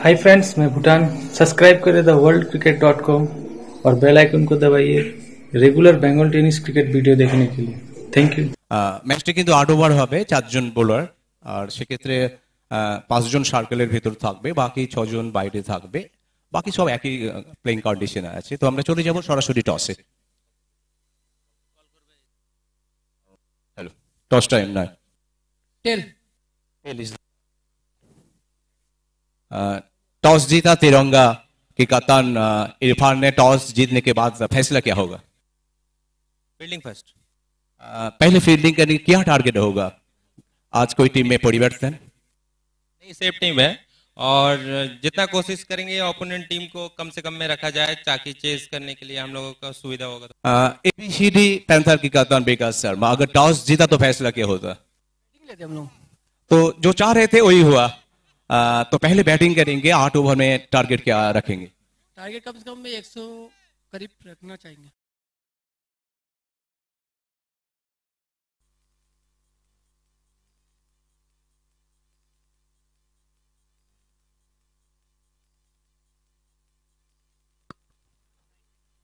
हाय friends मैं Bhutan subscribe करें the world cricket dot com और बेल आइकन को दबाइए regular Bengal tennis cricket video देखने के लिए थैंक यू আহ, ম্যাচটি কিন্তু আট ওভার হবে চারজন বোলার আর সেক্ষেত্রে আহ, পাঁচজন সার্কেলের ভেতর থাকবে বাকি ছজন বাইরে থাকবে বাকি সব একই প্লেইং কন্ডিশনে আছে তো আমরা চলে যাব সরাসরি টসে হ্যালো টস টাইম না टेल टॉस जीता तिरंगा की कप्तान इरफान ने टॉस जीतने के बाद फैसला क्या होगा। फील्डिंग फ़र्स्ट पहले फील्डिंग करने की क्या टारगेट होगा? आज कोई टीम में परिवर्तन? नहीं सेफ़ टीम है। और जितना कोशिश करेंगे ओपोनेंट टीम को कम से कम में रखा जाए ताकि चेस करने के लिए हम लोगों का सुविधा होगा एबीसीडी पैंथर की कप्तान विकास शर्मा अगर टॉस जीता तो फैसला क्या होता? हम लोग। तो जो चाह रहे थे वही हुआ। अ, तो पहले बैटिंग करेंगे आठ ओवर में टारगेट क्या रखेंगे टारगेट कम से कम में एक सौ करीब रखना चाहेंगे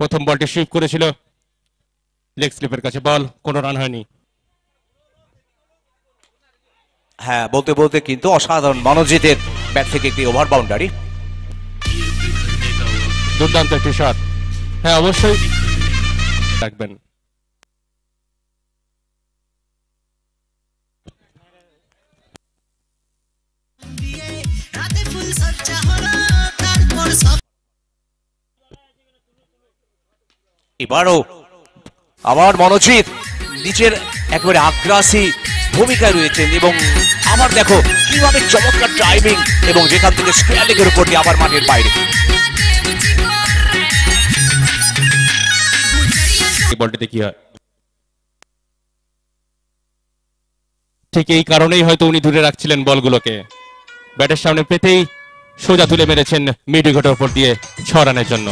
প্রথম বলটি সুইপ করেছিল লেগ স্লিপের কাছে বল কোনো রান হয়নি হ্যাঁ বলতে বলতে কিন্তু অসাধারণ মনোজিতের ব্যাট থেকে একটি ওভার বাউন্ডারি দুর্দান্ত একটি শট হ্যাঁ অবশ্যই রাখবেন। এবারও আবার মনোজিৎ নিচের একেবারে আগ্রাসী ভূমিকায় রয়েছেন এবং আবার দেখো, কীভাবে চমৎকার টাইমিং এবং যেখান থেকে স্কোয়ার লেগের উপর দিয়ে আবার মাঠের বাইরে। বলটিতে কি হয়? ঠিক এই কারণেই হয়তো উনি দূরে রাখছিলেন বলগুলোকে। ব্যাটের সামনে পেতেই সোজা তুলে মেরেছেন মিড উইকেটের উপর দিয়ে ছ রানের জন্য।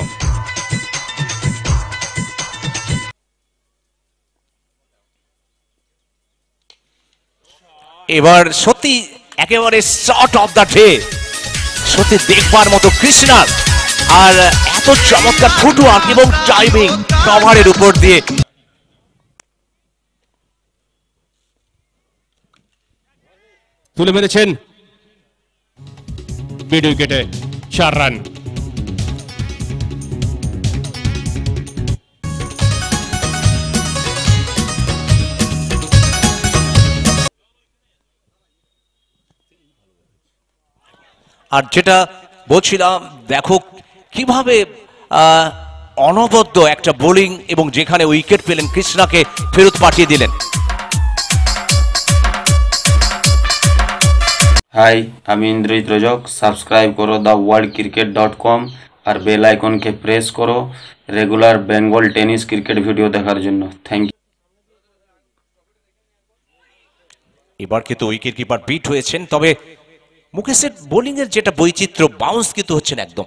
এবার সত্যি একেবারে শর্ট অফ দ্য ডে সত্যি দেখবার মতো কৃষ্ণার। আর এত চমৎকার ফুটওয়ার্ক এবং টাইমিং কভারের উপর দিয়ে। তুলে মেরেছেন। মিড উইকেটে চার রান। আর যেটা বলছিলাম দেখো কীভাবে অনবদ্য একটা বোলিং এবং যেখানে উইকেট পেলেন কৃষ্ণাকে ফেরত পাঠিয়ে দিলেন। হাই আমি ইন্দ্রজিৎ রজক। সাবস্ক্রাইব করো the world cricket dot com R bell আইকনকে প্রেস করো regular Bengal tennis cricket video দেখার জন্য। থ্যাংক ইউ এবার কিন্তু উইকেট কিপার বিট হয়েছেন তবে মুকেশের বোলিং এর যেটা বৈচিত্র্য বাউন্স কিন্তু হচ্ছেন একদম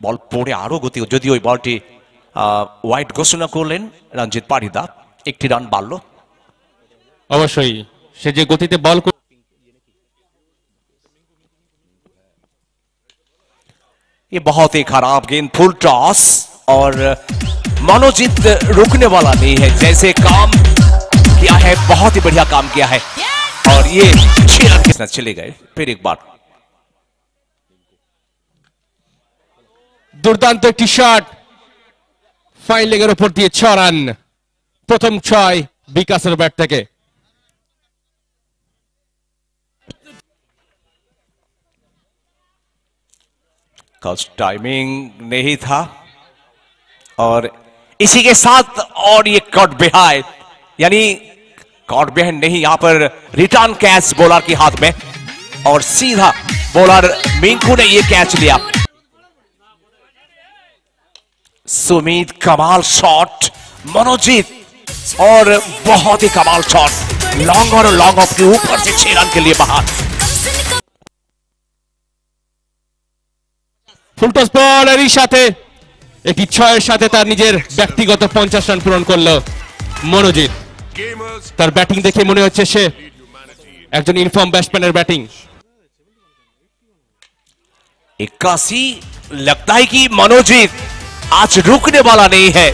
বল পড়ে আরো গতি যদি ওই বলটি ওয়াইড ঘোষণা করলেন রঞ্জিত পারিদা একটি রান বাড়লো অবশ্যই সে যে গতিতে বল কর- ये बहुत ही खराब गेंद फुल टॉस और मनोजीत रुकने वाला नहीं है जैसे काम किया है बहुत ही बढ़िया काम किया है और ये छह रन के साथ चले गए फिर एक बार দুর্দান্ত একটি শট ফাইন লেগের উপর দিয়ে ছ রান প্রথম ছয় বিকাশের ব্যাট থেকে कल टाइमिंग नहीं था और इसी के साथ और ये कट बिहाइंड यानी कट बिहाइंड नहीं यहां पर रिटर्न कैच बॉलर के हाथ में और सीधा बॉलर मिंकू ने ये कैच लिया सुमीत कमाल शॉट मनोजीत और बहुत ही कमाल शॉट लॉन्ग और लॉन्ग ऑफ के ऊपर से छह रन के लिए बाहर ফুলটস বলেরই সাথে একটি ছয়ের সাথে তার নিজের ব্যক্তিগত পঞ্চাশ রান পূরণ করলো মনোজিৎ তার ব্যাটিং দেখে মনে হচ্ছে সে একজন ইনফর্ম ব্যাটসম্যানের ব্যাটিং इक्यासी लगता है कि मनोजीत आज रुकने वाला नहीं है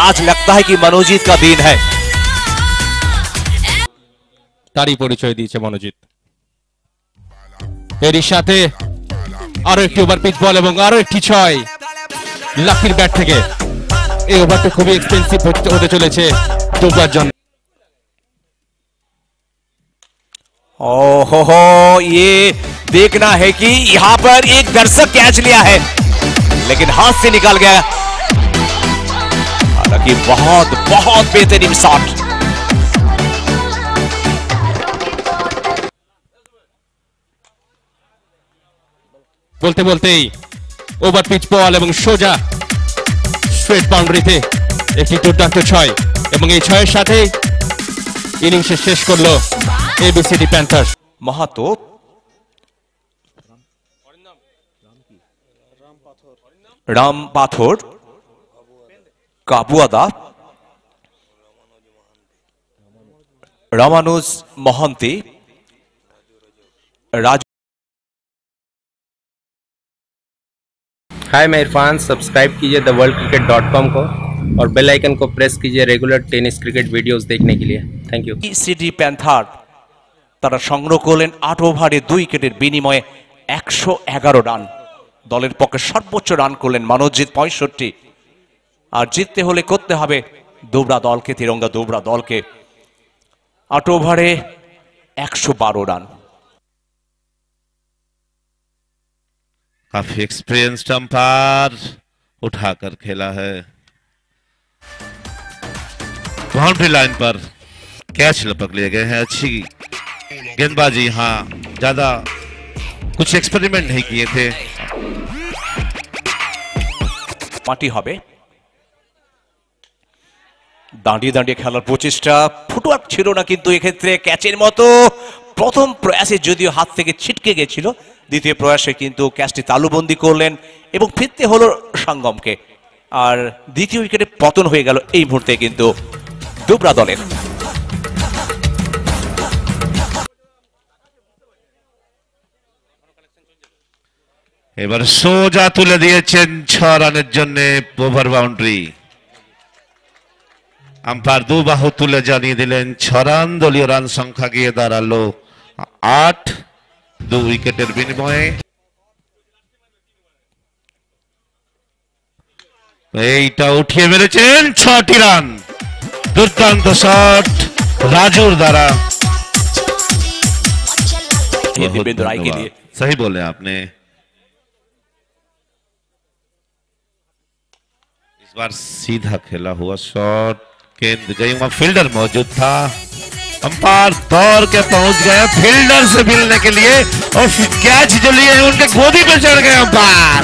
आज लगता है कि मनोजीत का दिन है তারই পরিচয় দিয়েছে মনোজিৎ এরই সাথে আরো একটি ওভার পিচ বল এবং আরো একটি ছয় লাকির ব্যাট থেকে এই ওভারটা খুবই এক্সপেন্সিভ হতে চলেছে ডোবরার জন্য ओ हो हो ये देखना है कि यहां पर एक दर्शक कैच लिया है लेकिन हाथ से निकल गया हालांकि बहुत बहुत बेहतरीन शॉट বলতে বলতেই ওভার পিচ বল এবং সোজা স্ট্রেট বাউন্ডারিতে একটি দুর্দান্ত ছয় এবং এই ছয়ের সাথে ইনিংসে শেষ করলো एबीसीडी पैंथर्स महातो राम पाथोर काबुआदा रामानुज महंती राज हाय मैं इरफान सब्सक्राइब कीजिए the world cricket dot com को और बेल आइकन को प्रेस कीजिए रेगुलर टेनिस क्रिकेट वीडियोस देखने के लिए। थैंक यू सी डी তারা সংগ্রহ করলেন আট ওভারে দুই উইকেটের বিনিময়ে একশো এগারো রান দলের পক্ষে সর্বোচ্চ রান করলেন মানবজিৎ পঁয়ষট্টি আর জিততে হলে করতে হবে দুবরা দলকে তিরঙ্গা দুবরা দলকে আট ওভারে একশো বারো রান काफी एक्सपीरियंस्ड अंपायर उठाकर खेला है बाउंड्री लाइन पर कैच लपक लिए गए हैं अच्छी गेंदबाजी हाँ ज्यादा कुछ एक्सपेरिमेंट नहीं किए थे মাটি হবে দাঁড়িয়ে দাঁড়িয়ে খেলার প্রচেষ্টা ফুটওয়ার্ক ছিল না কিন্তু এক্ষেত্রে ক্যাচের মতো প্রথম প্রয়াসে যদিও হাত থেকে ছিটকে গেছিল দ্বিতীয় প্রয়াসে কিন্তু ক্যাচটি তালুবন্দি করলেন এবং ফিরতে হলো সঙ্গমকে আর দ্বিতীয় উইকেটে পতন হয়ে গেল এই মুহূর্তে কিন্তু দুবরা দলের এবার সোজা তুলে দিয়েছেন ছ রানের জন্য ওভার বাউন্ডারি আম্পায়ার দু বাহু তুলে জানিয়ে দিলেন ছ রান দলীয় রান সংখ্যা গিয়ে দাঁড়ালো আট দু উইকেটের বিনিময়ে এইটা উঠিয়ে মেরেছেন ছটি রান দুর্দান্ত শট রাজুর দ্বারা ये दिव्येंद्र राय के लिए सही बोले आपने बार सीधा खेला हुआ शॉट केंद्र गई वहाँ फील्डर मौजूद था। अंपायर दौड़ के पहुँच गए फील्डर से मिलने के लिए और कैच जो लिए हैं, उनके गोदी पे चढ़ गए अंपायर।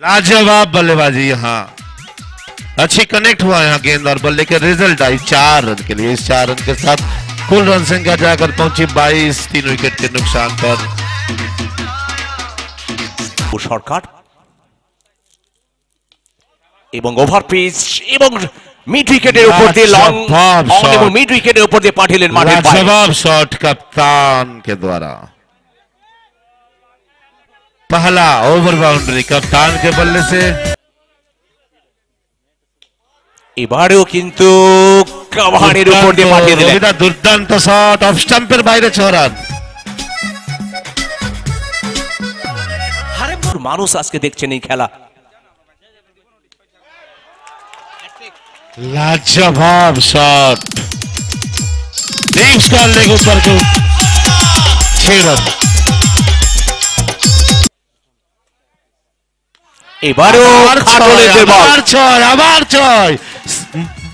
लाजवाब बल्लेबाजी यहाँ। अच्छी कनेक्ट हुआ यहाँ गेंद और बल्ले के रिज़ल्ट आई चार रन के लिए। इस चार रन के साथ कुल रन संख्या जाकर पहुँची 22 तीन विकेट के नुकसान पर। সরকার এবং ওভার পিচ এবং মিড উইকেটের উপর দিয়ে লং লাজবাব অন এবং shot। মিড উইকেটের উপর দিয়ে পাঠিয়েলেন মাঠের বাইরে लाजवाब शॉट कप्तान के द्वारा पहला ओवर बाउंड्री कप्तान के बल्ले से এবারেও কিন্তু কাভানির উপর দিয়ে পাঠিয়ে দিলেন রবিদা দুর্দান্ত শট অফ স্টাম্পের বাইরে ছ প্রচুর মানুষ আজকে দেখছেন এই খেলা। শট। নেক্সট এবারেও আবার ছয় আবার ছয়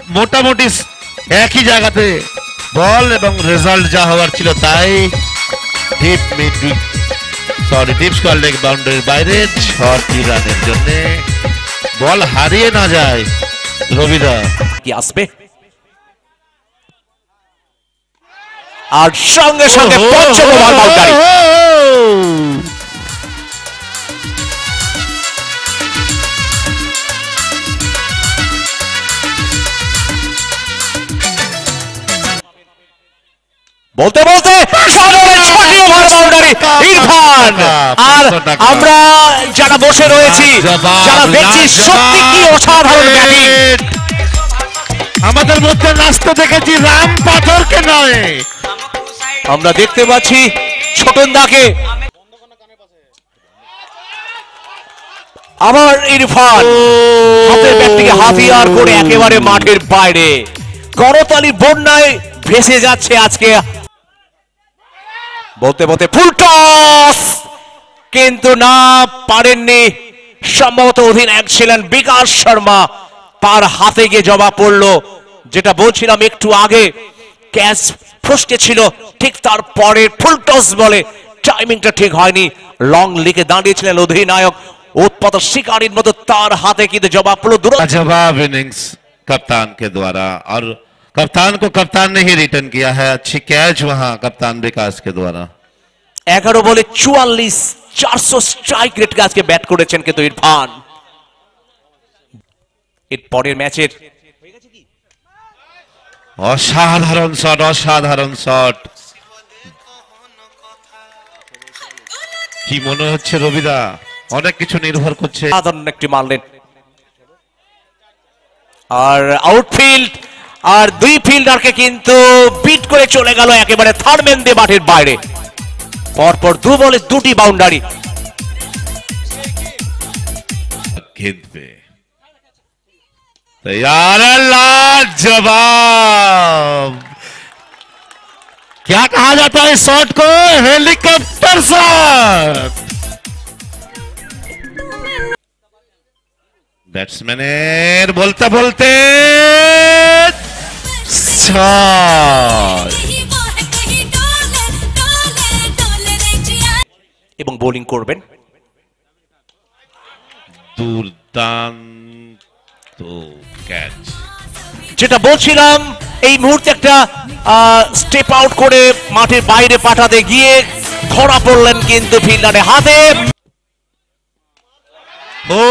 মোটামুটি একই জায়গাতে বল এবং রেজাল্ট যা হওয়ার ছিল তাই deep mid sorry deep square leg বাউন্ডারির বাইরে ছটি রানের জন্য বল হারিয়ে না যায় রবিদা কি আসবে? আর সঙ্গে সঙ্গে পঞ্চম ওভার বাউন্ডারি বলতে বলতে ইরফান! আর আমরা যারা বসে রয়েছি যারা দেখছি সত্যি কি অসাধারণ ব্যাটিং? আমাদের মধ্যে নাচতে দেখেছি রাম পাথরকে নয়। আমরা দেখতে পাচ্ছি ছোটনদাকে আবার ইরফান হাতের ব্যাটটিকে হাতিয়ার করে একেবারে মাঠের বাইরে। করতালি বন্যায় ভেসে যাচ্ছে আজকে বলতে বলতে ফুল টস কিন্তু না পারেননি সম্ভবত অধিনায়ক ছিলেন বিকাশ শর্মা তার হাতে গিয়ে জবাব পড়লো যেটা বলছিলাম একটু আগে ক্যাচ ফসকে ছিল ঠিক তার পরের ফুল টস বলে টাইমিংটা ঠিক হয়নি লং লিকে দাঁড়িয়েছিলেন অধিনায়ক উৎপাত শিকারীর মতো তার হাতে কিন্তু জবাব পড়লো দূর जवाब इनिंग्स कप्तान के द्वारा और कप्तान को कप्तान ने ही रिटर्न किया है अच्छी कैच वहां कप्तान विकास के द्वारा এগারো বলে চুয়াল্লিশ চারশো স্ট্রাইক রেটকে আজকে ব্যাট করেছেন কিন্তু ইরফান এর পরের ম্যাচের অসাধারণ শট অসাধারণ শট কি মনে হচ্ছে রবিদা অনেক কিছু নির্ভর করছে সাধারণ একটি মারলেন আর আউটফিল্ড আর দুই ফিল্ডারকে কিন্তু বিট করে চলে গেল একেবারে থার্ড ম্যান দিয়ে মাঠের বাইরে পরপর দু বলে দুটি বাউন্ডারি गेंद पे तैयार है लाजवाब क्या कहा जाता है इस शॉट को हेलीकॉप्टर शॉट ব্যাটসম্যানের বলতে বলতে ছয় এবং বোলিং করবেন। দুর্দান্ত ক্যাচ যেটা বলছিলাম এই মুহূর্তে একটা স্টেপ আউট করে মাঠের বাইরে পাঠাতে গিয়ে ধরা পড়লেন কিন্তু ফিল্ডারের হাতে। ও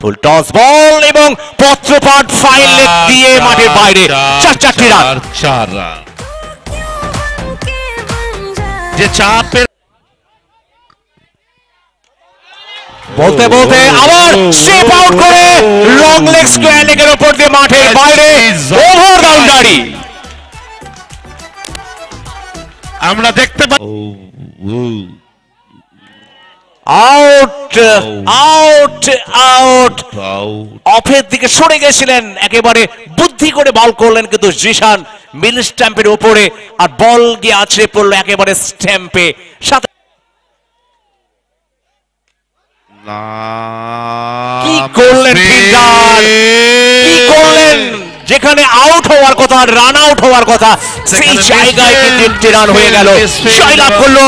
ফুল টস বল এবং পত্রপাঠ ফাইল দিয়ে মাঠের বাইরে। চার চারটি রান চার রান। যে চাপের বলতে বলতে আবার স্টেপ আউট করে লং লেগ স্কোয়ার লেগের উপর দিয়ে মাঠের বাইরে ওভার বাউন্ডারি। আমরা দেখতে পাই আউট আউট আউট অফের দিকে সরে গেছিলেন একেবারে বুদ্ধি করে বল করলেন কিন্তু জিশান মিল স্ট্যাম্পের উপরে আর বল গিয়ে আছড়ে পড়ল একেবারে স্ট্যাম্পে। সাথে কি করলেন কি করলেন? যেখানে আউট হওয়ার কথা রান আউট হওয়ার কথা সেই জায়গায় কিন্তু রান হয়ে গেল। জয়লাভ করল।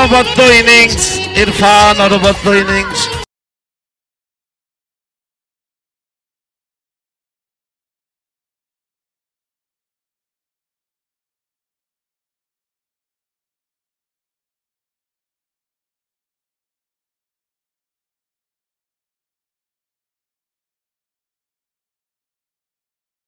অনবদ্য ইনিংস ইরফান অনবদ্য ইনিংস